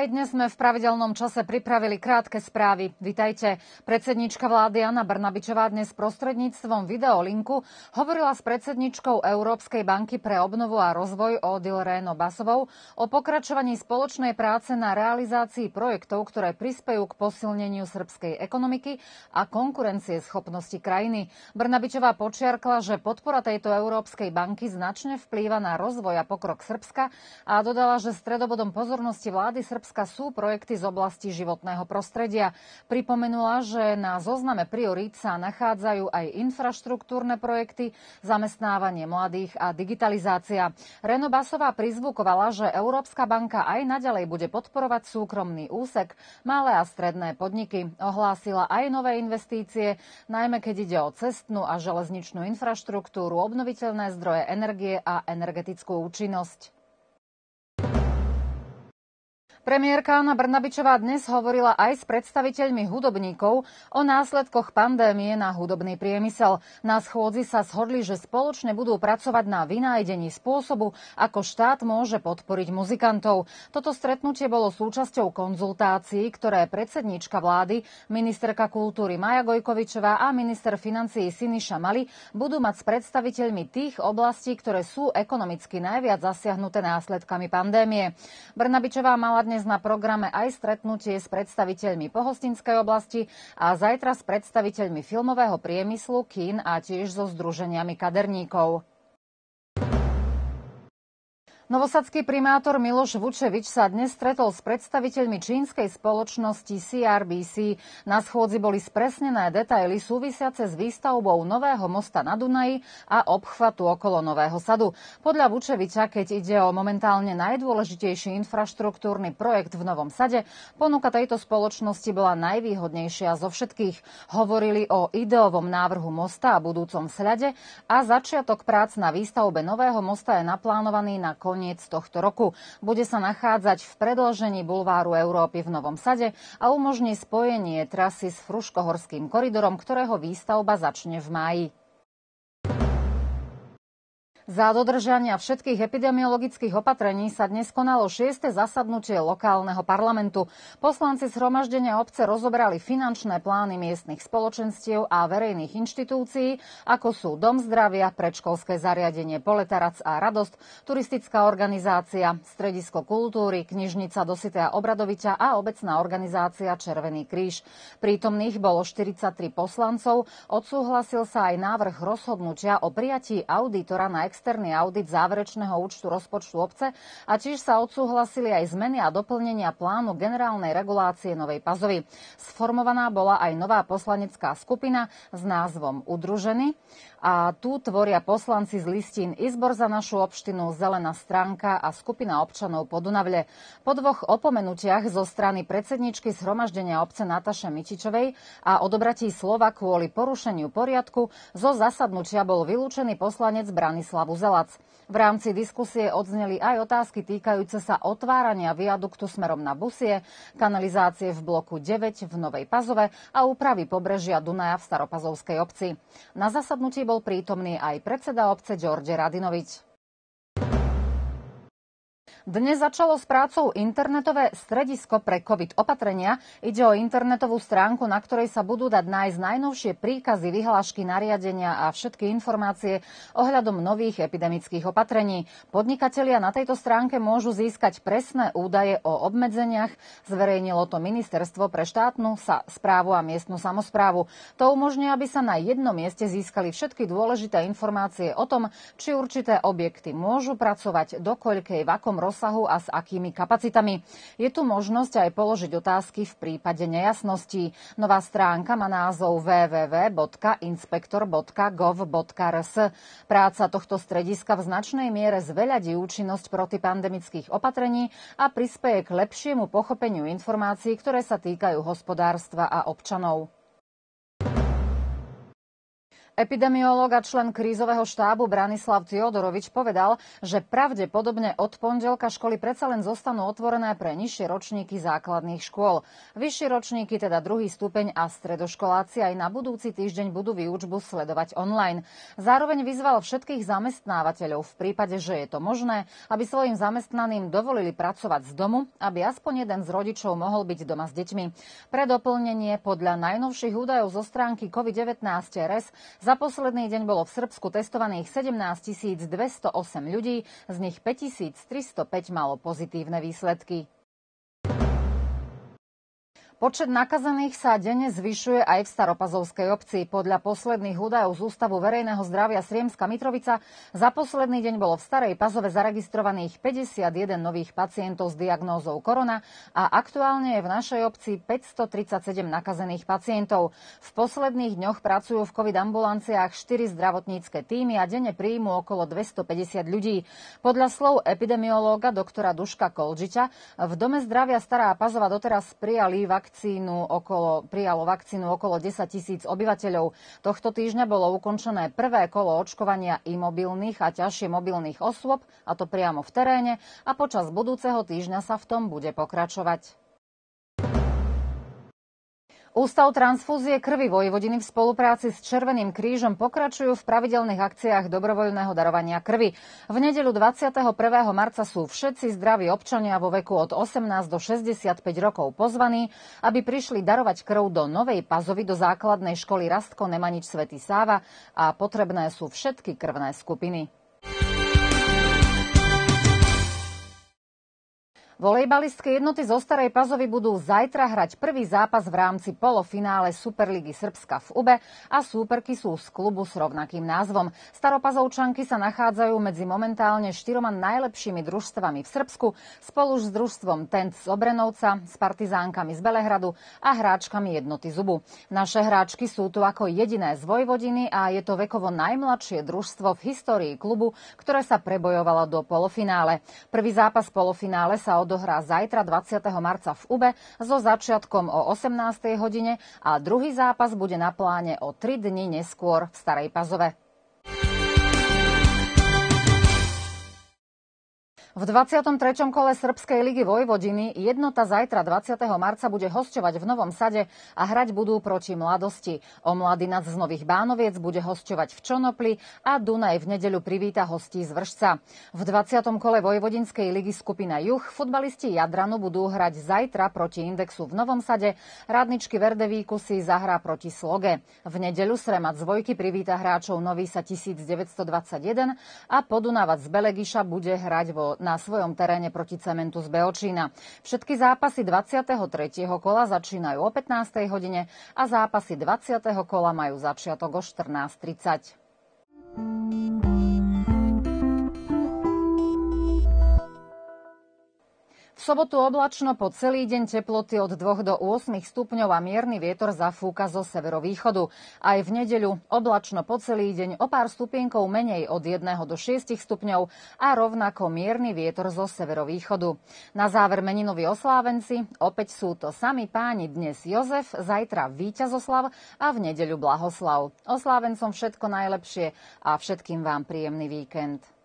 Aj dnes sme v pravidelnom čase pripravili krátke správy. Vitajte. Predsednička vlády Anna Brnabičová dnes prostredníctvom videolinku hovorila s predsedničkou Európskej banky pre obnovu a rozvoj Odil Réno Basovou o pokračovaní spoločnej práce na realizácii projektov, ktoré prispejú k posilneniu srbskej ekonomiky a konkurencie schopnosti krajiny. Brnabičová počiarkla, že podpora tejto Európskej banky značne vplýva na rozvoj a pokrok Srbska a dodala, že stredobodom pozornosti vlády Srbska Srbska sú projekty z oblasti životného prostredia. Pripomenula, že na zozname priorít sa nachádzajú aj infraštruktúrne projekty, zamestnávanie mladých a digitalizácia. Reno Basová prizvukovala, že Európska banka aj naďalej bude podporovať súkromný úsek, malé a stredné podniky. Ohlásila aj nové investície, najmä keď ide o cestnú a železničnú infraštruktúru, obnoviteľné zdroje energie a energetickú účinnosť. Premiérka Anna Brnabičová dnes hovorila aj s predstaviteľmi hudobníkov o následkoch pandémie na hudobný priemysel. Na schôdzi sa shodli, že spoločne budú pracovať na vynájdení spôsobu, ako štát môže podporiť muzikantov. Toto stretnutie bolo súčasťou konzultácií, ktoré predsednička vlády, ministerka kultúry Maja Gojkovičová a minister financií Siniša Mali budú mať s predstaviteľmi tých oblastí, ktoré sú ekonomicky najviac zasiahnuté následkami pandémie. Brnabičová mala dnes na programe aj stretnutie s predstaviteľmi pohostinskej oblasti a zajtra s predstaviteľmi filmového priemyslu, kín a tiež so združeniami kaderníkov. Novosadský primátor Miloš Vučevič sa dnes stretol s predstaviteľmi čínskej spoločnosti CRBC. Na schôdzi boli spresnené detaily súvisiace s výstavbou nového mosta na Dunaji a obchvatu okolo Nového sadu. Podľa Vučeviča, keď ide o momentálne najdôležitejší infraštruktúrny projekt v Novom sade, ponuka tejto spoločnosti bola najvýhodnejšia zo všetkých. Hovorili o ideovom návrhu mosta a budúcom sľade a začiatok prác na výstavbe nového mosta je naplánovaný na koniec koniec tohto roku. Bude sa nachádzať v predložení bulváru Európy v Novom Sade a umožní spojenie trasy s Fruškohorským koridorom, ktorého výstavba začne v máji. Za dodržania všetkých epidemiologických opatrení sa dnes konalo šieste zasadnutie lokálneho parlamentu. Poslanci zhromaždenia obce rozobrali finančné plány miestnych spoločenstiev a verejných inštitúcií, ako sú Dom zdravia, predškolské zariadenie Poletarac a Radosť, turistická organizácia, Stredisko kultúry, knižnica Dositea Obradoviča a obecná organizácia Červený kríž. Prítomných bolo 43 poslancov, odsúhlasil sa aj návrh rozhodnutia o prijatí auditora na ex externý audit záverečného účtu rozpočtu obce a tiež sa odsúhlasili aj zmeny a doplnenia plánu generálnej regulácie Novej Pazovy. Sformovaná bola aj nová poslanecká skupina s názvom Udruženy a tu tvoria poslanci z listín Izbor za našu obštinu, Zelená stránka a skupina občanov Podunavle. Po dvoch opomenutiach zo strany predsedničky zhromaždenia obce Nataše Mičičovej a odobratí slova kvôli porušeniu poriadku zo zasadnutia bol vylúčený poslanec Branislav Uzelac. V rámci diskusie odzneli aj otázky týkajúce sa otvárania viaduktu smerom na Busie, kanalizácie v bloku 9 v Novej Pazove a úpravy pobrežia Dunaja v Staropazovskej obci. Na zasadnutí bol prítomný aj predseda obce George Radinovič. Dnes začalo s prácou internetové stredisko pre COVID opatrenia. Ide o internetovú stránku, na ktorej sa budú dať nájsť najnovšie príkazy, vyhlášky, nariadenia a všetky informácie ohľadom nových epidemických opatrení. Podnikatelia na tejto stránke môžu získať presné údaje o obmedzeniach. Zverejnilo to Ministerstvo pre štátnu sa, správu a miestnu samozprávu. To umožňuje, aby sa na jednom mieste získali všetky dôležité informácie o tom, či určité objekty môžu pracovať, dokoľkej, v akom rozsahu a s akými kapacitami. Je tu možnosť aj položiť otázky v prípade nejasností. Nová stránka má názov www.inspektor.gov.rs. Práca tohto strediska v značnej miere zveľadí účinnosť protipandemických opatrení a prispieje k lepšiemu pochopeniu informácií, ktoré sa týkajú hospodárstva a občanov. Epidemiológ a člen krízového štábu Branislav Teodorovič povedal, že pravdepodobne od pondelka školy predsa len zostanú otvorené pre nižšie ročníky základných škôl. Vyššie ročníky, teda druhý stupeň a stredoškoláci aj na budúci týždeň budú výučbu sledovať online. Zároveň vyzval všetkých zamestnávateľov v prípade, že je to možné, aby svojim zamestnaným dovolili pracovať z domu, aby aspoň jeden z rodičov mohol byť doma s deťmi. Pre doplnenie podľa najnovších údajov zo stránky COVID-19 RS za posledný deň bolo v Srbsku testovaných 17 208 ľudí, z nich 5305 malo pozitívne výsledky. Počet nakazených sa denne zvyšuje aj v Staropazovskej obci. Podľa posledných údajov z Ústavu verejného zdravia Sriemska Mitrovica za posledný deň bolo v Starej Pazove zaregistrovaných 51 nových pacientov s diagnózou korona a aktuálne je v našej obci 537 nakazených pacientov. V posledných dňoch pracujú v COVID ambulanciách 4 zdravotnícke týmy a denne príjmu okolo 250 ľudí. Podľa slov epidemiológa doktora Duška Kolžiča v Dome zdravia Stará Pazova doteraz prijali vak vakcínu okolo, prijalo vakcínu okolo 10 tisíc obyvateľov. Tohto týždňa bolo ukončené prvé kolo očkovania imobilných a ťažšie mobilných osôb, a to priamo v teréne, a počas budúceho týždňa sa v tom bude pokračovať. Ústav transfúzie krvi Vojvodiny v spolupráci s Červeným krížom pokračujú v pravidelných akciách dobrovoľného darovania krvi. V nedeľu 21. marca sú všetci zdraví občania vo veku od 18 do 65 rokov pozvaní, aby prišli darovať krv do Novej Pazovy do základnej školy Rastko Nemanič Svetý Sáva a potrebné sú všetky krvné skupiny. Volejbalistské jednoty zo Starej Pazovy budú zajtra hrať prvý zápas v rámci polofinále Superligy Srbska v UBE a súperky sú z klubu s rovnakým názvom. Staropazovčanky sa nachádzajú medzi momentálne štyroma najlepšími družstvami v Srbsku spolu s družstvom Tent z Obrenovca, s partizánkami z Belehradu a hráčkami jednoty Zubu. Naše hráčky sú tu ako jediné z Vojvodiny a je to vekovo najmladšie družstvo v histórii klubu, ktoré sa prebojovalo do polofinále. Prvý zápas polofinále sa od odohrá zajtra 20. marca v Ube so začiatkom o 18. hodine a druhý zápas bude na pláne o 3 dni neskôr v Starej Pazove. V 23. kole Srbskej ligy Vojvodiny jednota zajtra 20. marca bude hosťovať v Novom Sade a hrať budú proti mladosti. O Mladinac z Nových Bánoviec bude hosťovať v Čonopli a Dunaj v nedeľu privíta hostí z Vršca. V 20. kole Vojvodinskej ligy skupina Juch futbalisti Jadranu budú hrať zajtra proti Indexu v Novom Sade, radničky Verdevíku si zahrá proti Sloge. V nedeľu Sremac z Vojky privíta hráčov Nový sa 1921 a Podunávac z Belegiša bude hrať vo na svojom teréne proti cementu z Beočína. Všetky zápasy 23. kola začínajú o 15. hodine a zápasy 20. kola majú začiatok o 14.30. V sobotu oblačno po celý deň teploty od 2 do 8 stupňov a mierny vietor zafúka zo severovýchodu. Aj v nedeľu oblačno po celý deň o pár stupienkov menej od 1 do 6 stupňov a rovnako mierny vietor zo severovýchodu. Na záver meninoví oslávenci, opäť sú to sami páni dnes Jozef, zajtra Víťazoslav a v nedeľu Blahoslav. Oslávencom všetko najlepšie a všetkým vám príjemný víkend.